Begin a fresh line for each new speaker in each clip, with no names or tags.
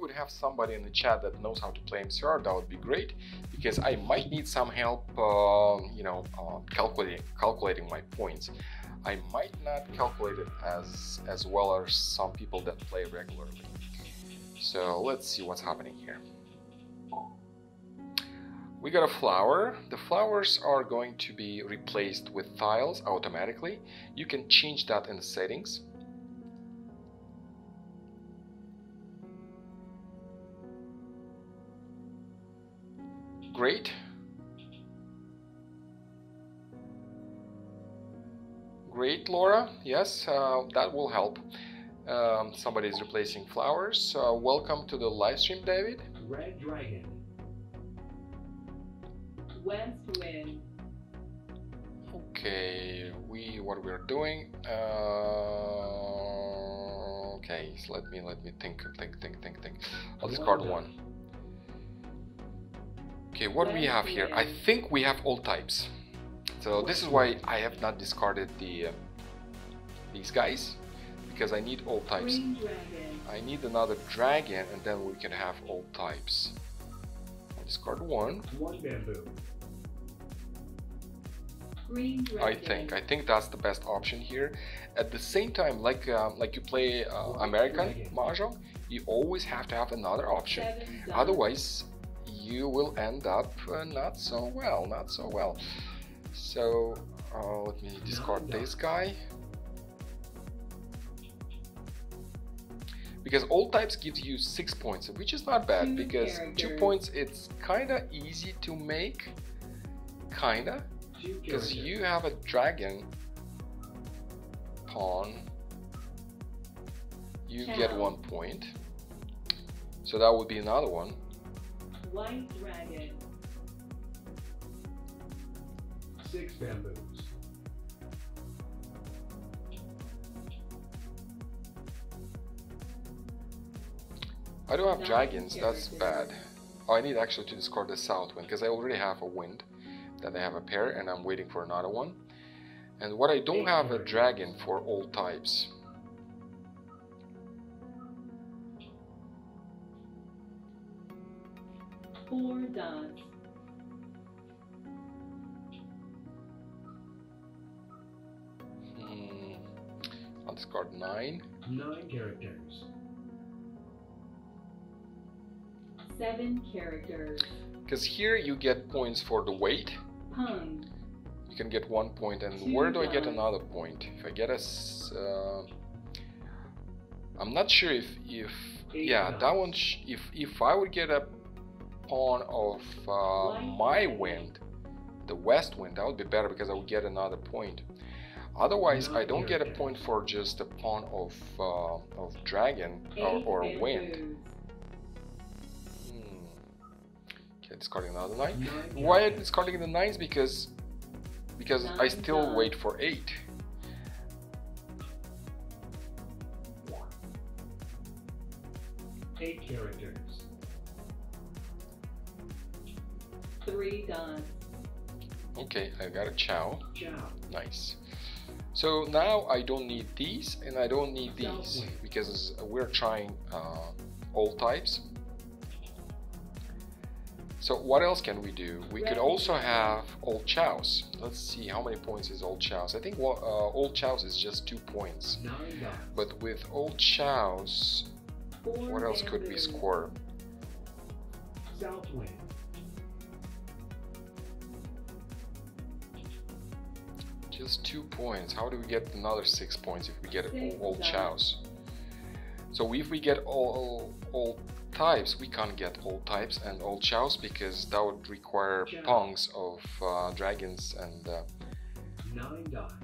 would have somebody in the chat that knows how to play MCR, that would be great because I might need some help, uh, you know, uh, calculating calculating my points. I might not calculate it as as well as some people that play regularly. So let's see what's happening here. We got a flower. The flowers are going to be replaced with tiles automatically. You can change that in the settings. Great. Great, Laura. Yes, uh, that will help. Um, somebody is replacing flowers. Uh, welcome to the live stream, David.
Red Dragon.
West wind.
Okay, we what we're doing. Uh, okay, so let me let me think think think think think. I'll discard one. Okay, what do we have here? I think we have all types. So this is why I have not discarded the uh, these guys because I need all types. I need another dragon and then we can have all types. I'll discard one.
One bamboo.
Green dragon.
I think I think that's the best option here. At the same time, like um, like you play uh, American mahjong, you always have to have another option. Otherwise, you will end up uh, not so well, not so well. So uh, let me discard this guy. Because all types gives you six points, which is not bad.
Two
because two points, it's kinda easy to make, kinda. Because you have a dragon pong, you get one point. So that would be another one.
White dragon.
Six bamboos.
I don't have dragons, that's bad. Oh, I need actually to discard the south wind because I already have a wind. Then I have a pair and I'm waiting for another one. And what I don't have a dragon for all types.
Four dots.
Hmm. I'll discard nine.
Nine characters.
Seven characters.
Because here you get points for the wait.
Pung.
You can get one point, and
Two
where do I get another point? If I get a, s- uh, I'm not sure if if
Eight
yeah that one. Sh- if if I would get a pong of uh, my wind, the west wind, that would be better because I would get another point. Otherwise, I don't get a point for just a pong of uh, of dragon or, or wind. Hmm. Okay, discarding another nine.
Nine
Why am I
characters.
discarding the nines? Because because I still wait for eight.
Eight characters.
Three dots.
Okay, I got a chow.
Chow.
Nice. So now I don't need these and I don't need these
Southwind.
because we're trying uh, all types. So what else can we do? We could also have all chows. Let's see how many points is all chows. I think uh, all chows is just two points. But with all chows, what else could we score?
South
Just two points. How do we get another six points if we get all, chows? So if we get all, all all types, we can't get all types and all chows because that would require
Chow.
pongs of uh, dragons and uh,
Nine dots.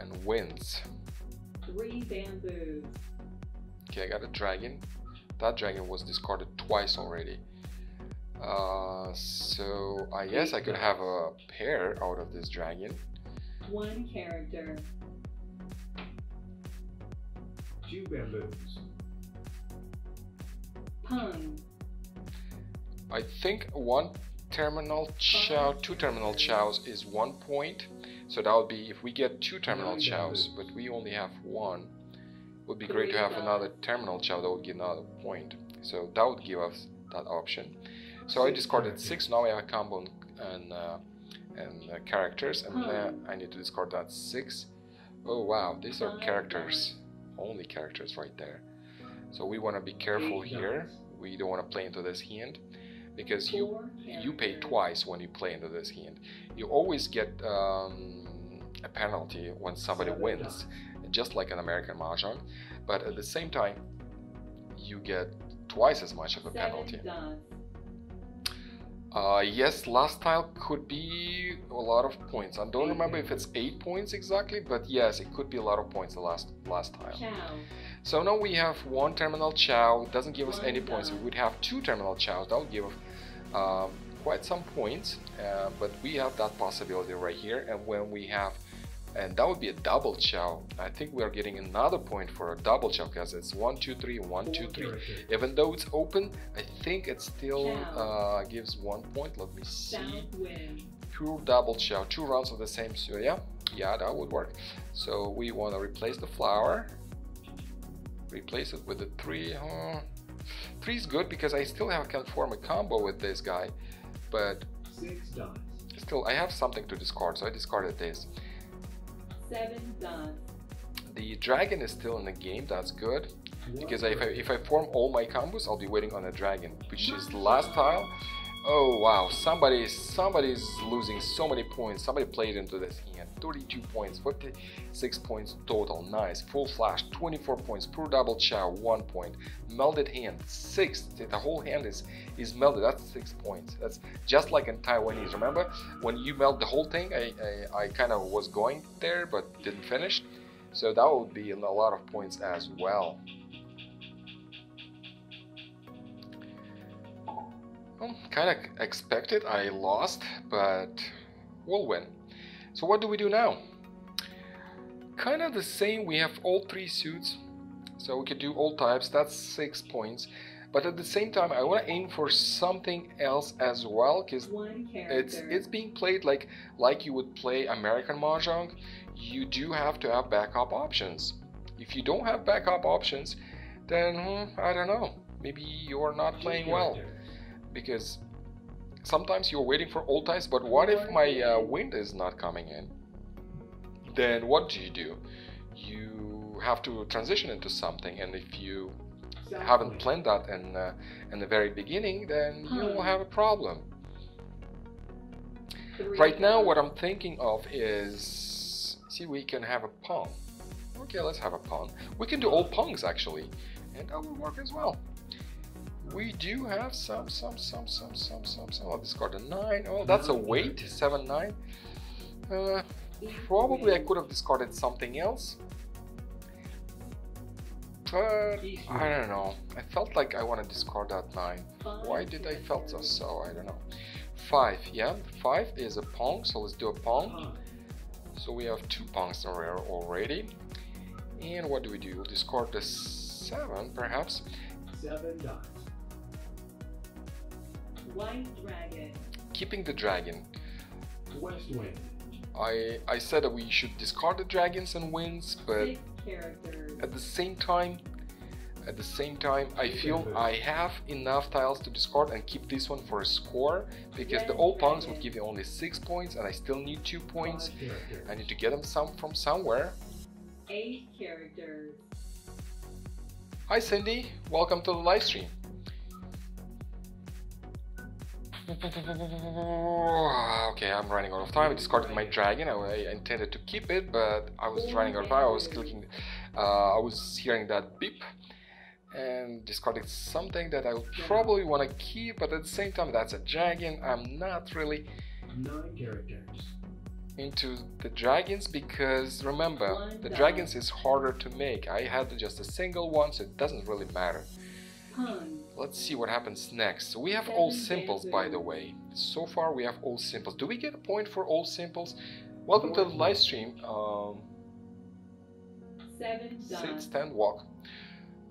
and winds.
Three bamboos.
Okay, I got a dragon. That dragon was discarded twice already. Uh, so I guess I could have a pair out of this dragon.
One character.
Two bamboos.
Pung.
I think one terminal chow, two terminal chows is one point. So that would be if we get two terminal chows, but we only have one. It Would be great to have another terminal chow that would give another point. So that would give us that option. So I discarded six. Now I have a combo and and, uh, and uh, characters, and
Hmm.
I need to discard that six. Oh wow, these are characters, only characters right there. So we want to be careful here. We don't want to play into this hand because you you pay twice when you play into this hand. You always get um, a penalty when somebody wins, just like an American mahjong. But at the same time, you get twice as much of a penalty. Uh, yes, last tile could be a lot of points. I don't remember if it's eight points exactly, but yes, it could be a lot of points the last last tile.
Chow.
So now we have one terminal chow. It doesn't give us
One
any points. We would have two terminal chows. That would give um, quite some points. Uh, but we have that possibility right here. And when we have, and that would be a double chow. I think we are getting another point for a double chow because it's one, two, three, one, two,
Four
three.
characters.
Even though it's open, I think it still uh, gives one point. Let me see.
South wind.
Pure double chow. Two rounds of the same. So yeah, yeah, that would work. So we want to replace the flower. Replace it with the three. Uh, three is good because I still have can form a combo with this guy, but
Six
still I have something to discard, so I discarded this.
Seven dots.
The dragon is still in the game. That's good because if I if I form all my combos, I'll be waiting on a dragon, which is the last tile. Oh wow, somebody somebody's losing so many points. Somebody played into this. 32 points, 46 points total. Nice. Full flush, 24 points. Pure double chow, 1 point. Melded hand, 6. The whole hand is is melded. That's 6 points. That's just like in Taiwanese. Remember when you meld the whole thing? I I, I kind of was going there but didn't finish. So that would be a lot of points as well. kind of expected I lost, but we'll win. So what do we do now? Kind of the same. We have all three suits, so we could do all types. That's six points. But at the same time, I want to aim for something else as well, because it's it's being played like like you would play American mahjong. You do have to have backup options. If you don't have backup options, then hmm, I don't know. Maybe you're not playing well because sometimes you're waiting for all types but what if my uh, wind is not coming in? Then what do you do? You have to transition into something and if you
South
haven't planned that in uh, in the very beginning then you will
Hmm.
have a problem. Right now what i'm thinking of is see we can have a pong okay let's have a pong we can do all pongs actually and that will work as well we do have some some some some some some some. I'll discard a nine. Oh, that's a
Nine wait
seven nine. Uh, probably i could have discarded something else. But i don't know. I felt like i want to discard that nine. Why did i felt so? I don't know. Five yeah. Five is a pong so let's do a pong so we have two pongs in rare already. And what do we do? Discard the seven perhaps.
Seven dots.
White dragon.
keeping the dragon
West wind.
I I said that we should discard the dragons and wins, but at the same time, at the same time, I feel I have enough tiles to discard and keep this one for a score because the
Red
all
pongs
would give you only six points, and I still need two points. I need to get them some from somewhere.
Eight characters.
Hi Cindy, welcome to the live stream. Okay, I'm running out of time. I discarded my dragon. I, I intended to keep it, but I was running out of time. I was clicking, uh, I was hearing that beep, and discarded something that I probably want to keep. But at the same time, that's a dragon. I'm not really into the dragons because remember, the dragons is harder to make. I had just a single one, so it doesn't really matter. Let's see what happens next. So we have all simples, by the way. So far, we have all simples. Do we get a point for all simples? Welcome to the live stream. Um,
Seven
sit, stand, walk.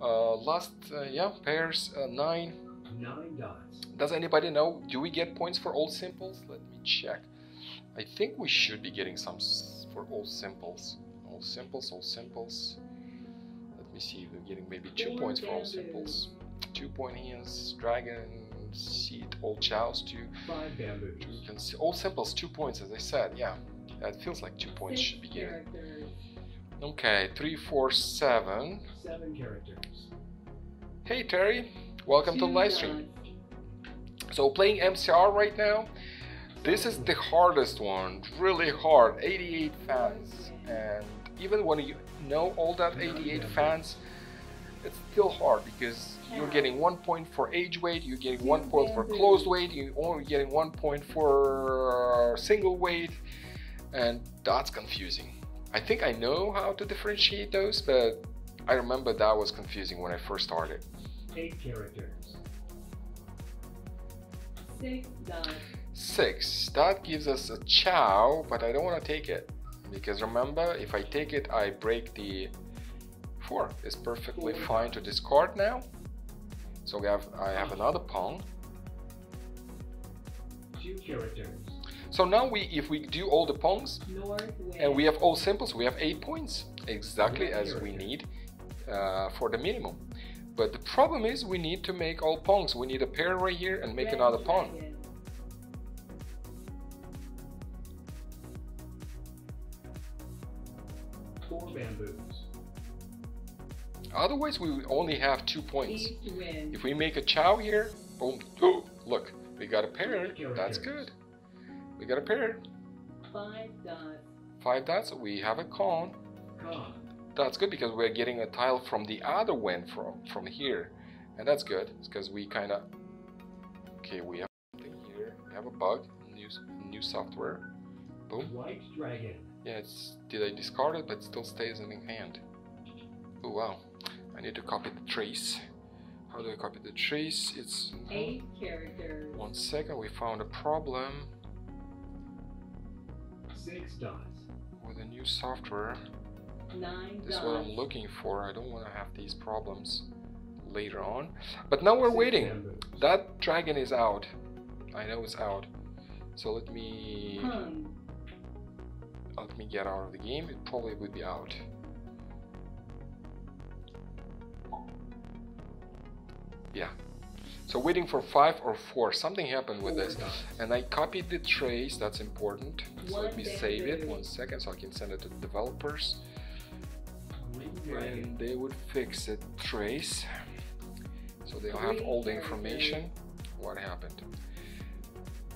Uh, last, uh, yeah, pairs, uh, nine.
Nine dots.
Does anybody know? Do we get points for all simples? Let me check. I think we should be getting some for all simples. All simples, all simples. Let me see, we're getting maybe two points for all simples. Two point hands, dragon, seed, all chows, two,
Five bamboos.
two can see, all simples, two points, as I said, yeah. That feels like two points
Six
should be given.
characters.
Okay, three, four, seven.
Seven characters.
Hey Terry, welcome to the
Two
live stream. So playing MCR right now. This is the hardest one, really hard. 88 fans, and even when you know all that 88 fans, it's still hard because you're getting one point for edge wait, you're getting one point for closed wait, you're only getting one point for single wait, and that's confusing. I think I know how to differentiate those, but I remember that was confusing when I first started.
Eight characters.
Six dots.
Six. That gives us a chow, but I don't want to take it. Because remember, if I take it, I break the four. It's perfectly fine to discard now. So we have I have another pong.
Two characters.
So now we if we do all the
pongs
and we have all simples, we have eight points. Exactly as we need uh, for the minimum. But the problem is we need to make all pongs. We need a pair right here and make
Red
another pong.
dragon.
Four bamboos.
Otherwise we only have two points. If we make a chow here, boom, oh, look, we got a pair. That's good. We got a pair.
Five dots.
Five dots. We have a kong.
Kong.
That's good because we're getting a tile from the other wind from from here, and that's good because we kind of. Okay, we have something here. We have a bug. New new software. Boom.
White dragon.
Yeah, it's did I discard it, but it still stays in the hand. Oh wow. I need to copy the trace. How do I copy the trace? It's
Eight characters.
One second, we found a problem
Six dots.
with the new software.
Nine
This is what I'm looking for. I don't want to have these problems later on. But now we're
Six
waiting.
bamboos.
That dragon is out. I know it's out. So let me
Hung.
let me get out of the game. It probably would be out. Yeah. So waiting for five or four. Something happened with this. And I copied the trace, that's important. So let me save it one second so I can send it to the developers and they would fix it trace. So they'll have all the information. What happened?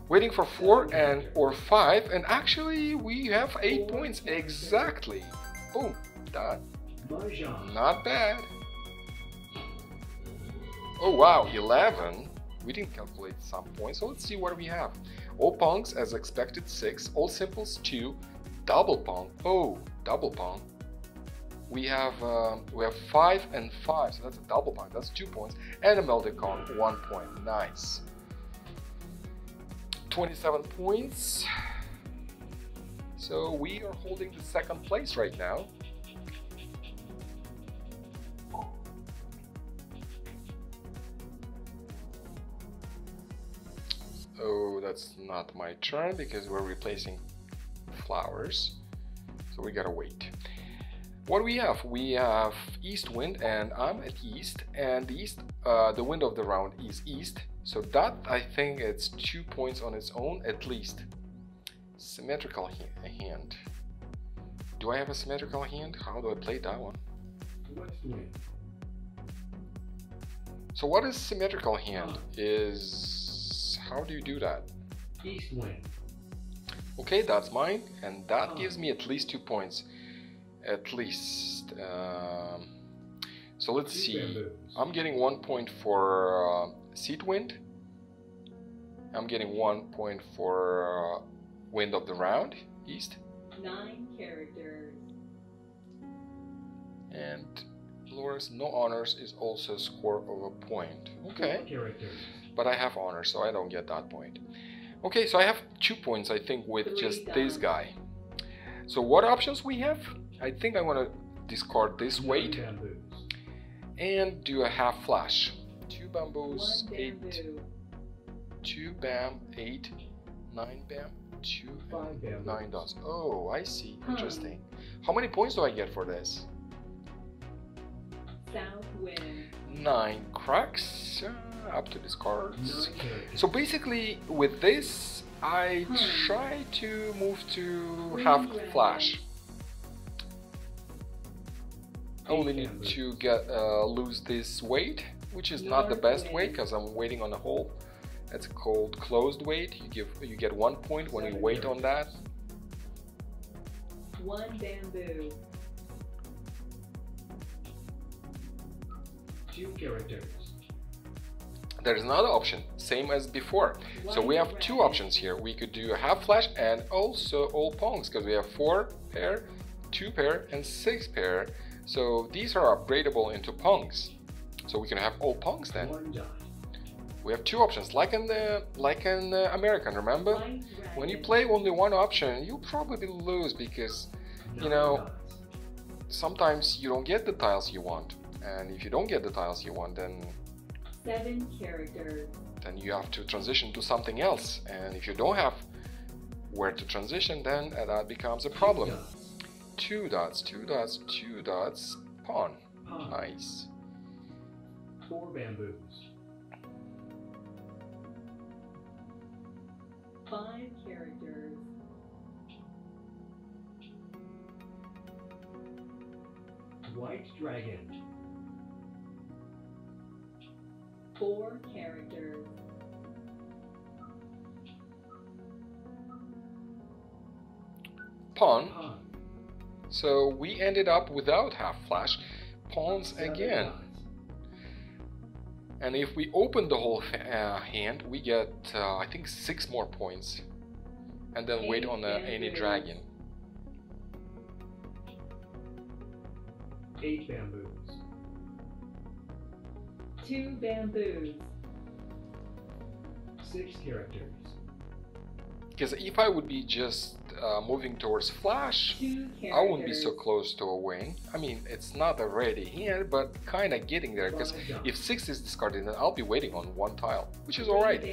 Waiting for four and or five, and actually we have eight points exactly. Boom, done. Not bad. Oh wow, 11. We didn't calculate some points, so let's see what we have. All pungs as expected 6, all simples 2, double pung. Oh, double pung. We have um, we have 5 and 5, so that's a double pung, that's 2 points. And a melded kong, 1 point. Nice. 27 points. So we are holding the second place right now. Oh, that's not my turn because we're replacing flowers. So we gotta wait. What do we have? We have east wind, and I'm at east, and the east, uh, the wind of the round is east. So that I think it's two points on its own at least. Symmetrical hand. Do I have a symmetrical hand? How do I play that one? So what is symmetrical hand? Is how do you do that?
East wind.
Okay, that's mine, and that gives me at least two points. At least. Um, so let's
Two
see.
bamboos.
I'm getting one point for uh, seat wind. I'm getting one point for uh, wind of the round, east.
Nine characters.
And Lawrence, no honors is also a score of a point. Okay.
Characters.
but I have honor, so I don't get that point. Okay, so I have two points, I think, with
Three
just this guy. So what options we have? I think I want to discard this
Nine
weight
bamboos.
and do a half flush. Two bamboos,
One
eight, two bam, eight, nine bam, two,
Five bamboos.
nine dots. Oh, I see.
Hmm.
Interesting. How many points do I get for this? Nine cracks uh, up to
these cards.
So basically, with this, I try to move to half flush. I only need to get uh, lose this wait, which is not the best wait because I'm waiting on a hole. It's called closed wait. You give you get one point when you wait on that.
One bamboo.
Characters.
There's another option, same as before. So we have two options here. We could do a half flush and also all pongs because we have four pair, two pair, and six pair. So these are upgradable into pongs. So we can have all pongs then. We have two options, like in the like in the American. Remember, when you play only one option, you probably lose because You know- sometimes you don't get the tiles you want, and if you don't get the tiles you want, then
Seven characters.
then you have to transition to something else. And if you don't have where to transition, then uh, that becomes a problem.
Two dots.
Two dots, two dots, two dots, pong.
Pong.
Nice.
Four bamboos.
Five characters.
White dragon.
Four characters.
Pong.
Pong.
So we ended up without half flush.
Pongs
again. And if we open the whole uh, hand, we get, uh, I think, six more points. And then wait on uh, any dragon.
Eight bamboos.
Two bamboos.
Six characters.
Because if I would be just uh, moving towards
flush,
I wouldn't be so close to a win. I mean, it's not already here, but kind of getting there. Because if six is discarded, then I'll be waiting on one tile, which is alright.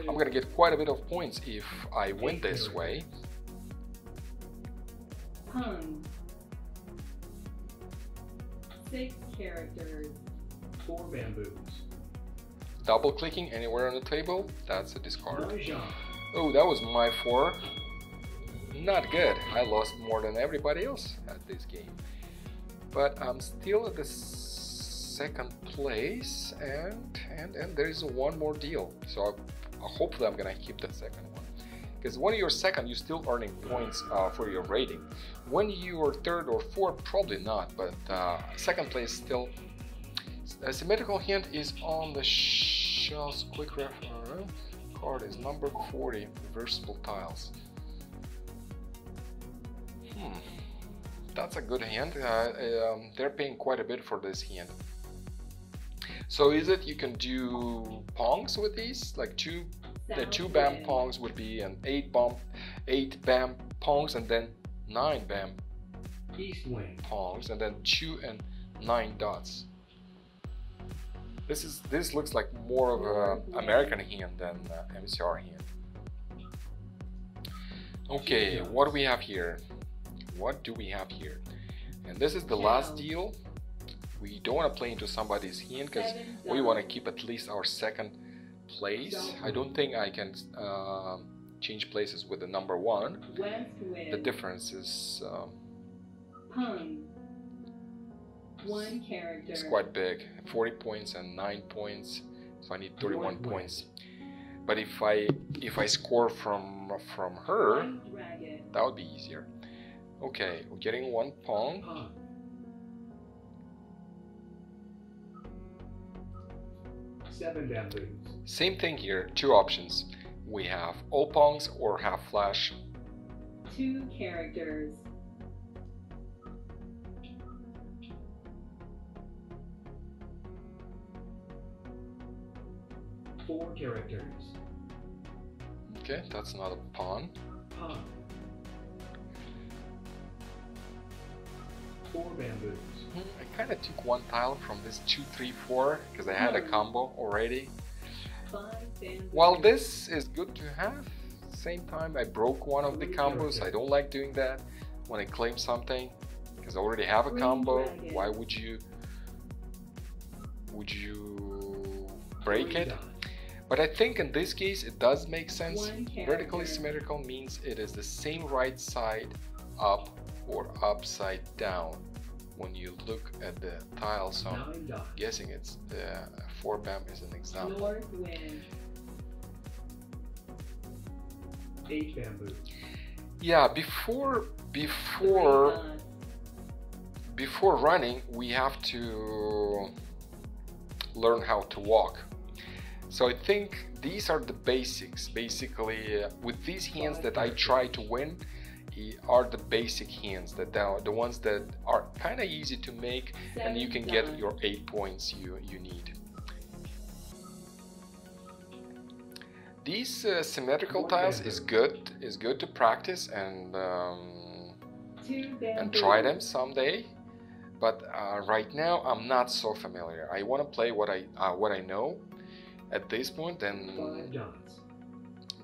I'm gonna get quite a bit of points if I win this way.
Hung. Six characters.
Four bamboos.
Double clicking anywhere on the table, that's a discard. Oh, that was my four. Not good. I lost more than everybody else at this game. But I'm still at the second place, and and and there is one more deal. So I, hopefully I'm gonna keep the second one. Because when you're second, you're still earning points uh, for your rating. When you're third or fourth, probably not. But uh, second place still. A symmetrical hint is on the shells. Quick ref. uh, card is number 40 reversible tiles hmm that's a good hand uh, um, they're paying quite a bit for this hand so is it you can do pongs with these like two the two bam
wind.
pongs would be an eight bam eight bam pongs and then nine bam
East wind.
pongs and then two and nine dots. This is this looks like more of a American hand than uh, MCR hand. Okay, what do we have here? What do we have here? And this is the last deal. We don't want to play into somebody's hand because we want to keep at least our second place. I don't think I can um change places with the number one. The difference is um.
One character.
It's quite big 40 points and 9 points so I need 31
One point.
points but if I if I score from from her that would be easier okay we're getting one pong
Pong. Seven bamboos.
same thing here two options we have all pongs or half flush
Two characters.
Four characters.
okay that's not a pong
Pong. Four bamboos.
Hmm, I kind of took one tile from this two, three, four because I had a
Hmm.
combo already. While this is good to have, same time I broke one of the combos. I don't like doing that when I claim something because I already have a combo. Why would you would you break it? But I think in this case it does make sense. Vertically symmetrical means it is the same right side up or upside down when you look at the tile. So I'm guessing it's the four bam is an example.
North wind.
Eight bamboo.
Yeah, before before
uh,
before running we have to learn how to walk. So I think these are the basics. Basically, uh, with these hands that I try to win, are the basic hands that are the ones that are kind of easy to make, and you can get your eight points you you need. These uh, symmetrical tiles is good is good to practice and um, and try them someday. But uh, right now I'm not so familiar. I want to play what I uh, what I know at this point. Then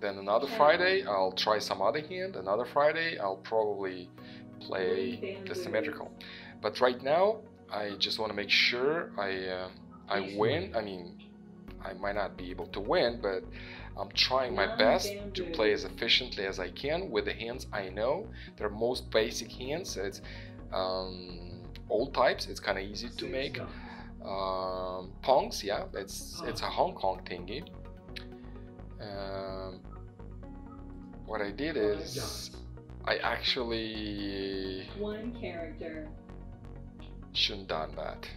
then another Friday I'll try some other hand. Another Friday I'll probably play the symmetrical. But right now I just want to make sure I uh, I win. I mean I might not be able to win, but I'm trying my best to play as efficiently as I can with the hands I know. They're most basic hands. It's um, all types. It's kind of easy to
Six
make. Um, Pongs, yeah, it's it's a Hong Kong thingy. Um, what I did is. I actually
One character.
shouldn't done that.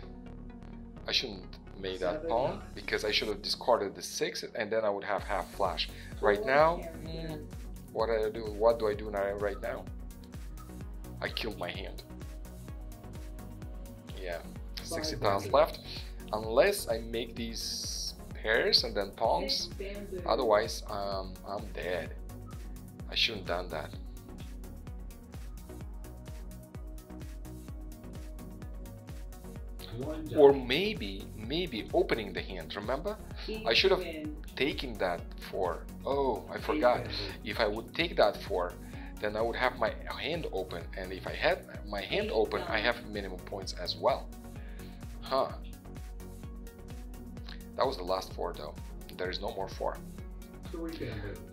I shouldn't made that
pong
because I should have discarded the six and then I would have half flush. Right now, mm, what do I do? What do I do now? Right now, I killed my hand. Yeah, 60
Five
tiles left. Unless I make these pairs and then
pongs,
otherwise um, I'm dead. I shouldn't done that. Or maybe, maybe opening the hand. Remember, I should have taken that for. Oh, I forgot. If I would take that for, then I would have my hand open, and if I had my hand open, I have minimum points as well. Huh. That was the last four though. There is no more four.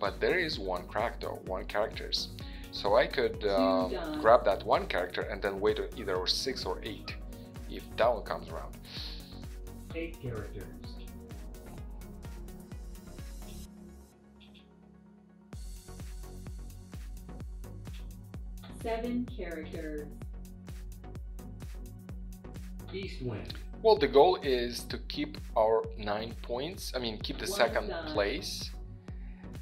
But there is one crack though, one characters. So I could um, grab that one character and then wait either or six or eight if that one comes around.
Eight characters.
Seven characters.
East wind.
Well, the goal is to keep our nine points. I mean, keep the
Well
second
done.
place.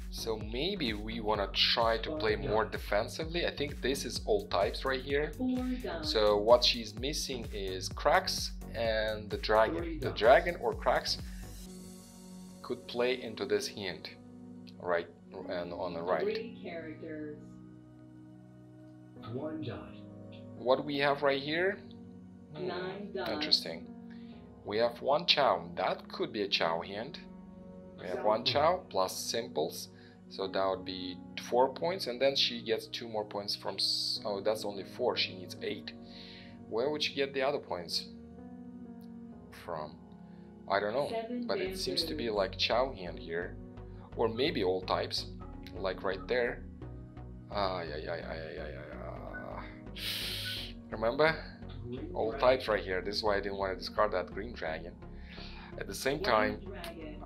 So maybe we want to try to
Well
play more defensively. I think this is all types right here. So what she's missing is cracks and the dragon.
Three
The
dots.
dragon or cracks could play into this hand, right, and on the right.
Three characters.
One dot.
What we have right here? Hmm,
Nine dots.
Interesting. We have one chow. That could be a chow hand. We have one chow plus simples. So that would be four points, and then she gets two more points from. Oh, that's only four. She needs eight. Where would she get the other points from? I don't know. But it seems to be like chow hand here, or maybe all types, like right there. Ah, yeah, yeah, yeah, yeah, yeah. Remember? All types right here. This is why I didn't want to discard that green dragon. At the same time.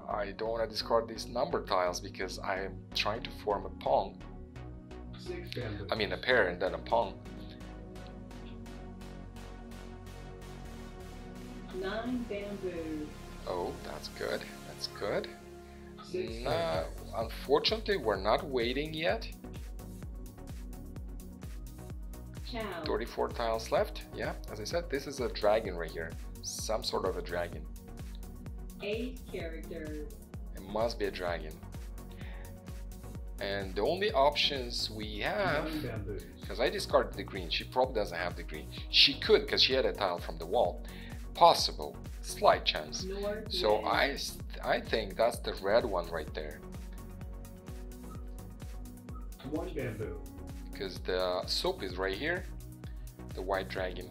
I don't want to discard these number tiles because I am trying to form a
pong.
I mean a pair and then a pong.
Nine bamboo.
Oh, that's good. That's good. Unfortunately, we're not waiting yet.
Chow.
34 tiles left. Yeah, as I said, this is a dragon right here. Some sort of a dragon.
Eight characters.
It must be a dragon. And the only options we have, because I discarded the green, she probably doesn't have the green. She could, because she had a tile from the wall. Possible, slight chance.
North
So
I,
I, s- I think that's the red one right there,
One bamboo.
Because the soap is right here, the white dragon.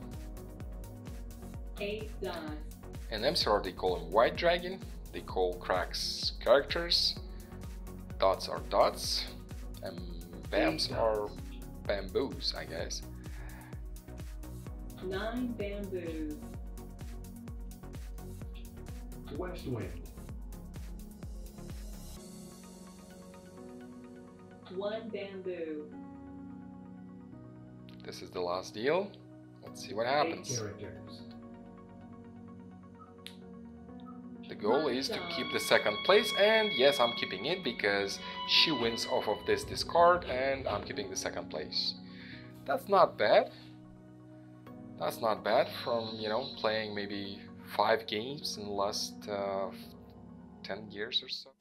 Eight dots.
And MCR they call him White Dragon. They call cracks characters. Dots are dots. And BAMs are bamboos, I guess.
Nine bamboos.
West wind.
One bamboo.
This is the last deal. Let's see what happens. The goal is to keep the second place, and yes, I'm keeping it because she wins off of this discard, and I'm keeping the second place. That's not bad. That's not bad from you know playing maybe five games in the last uh, ten years or so.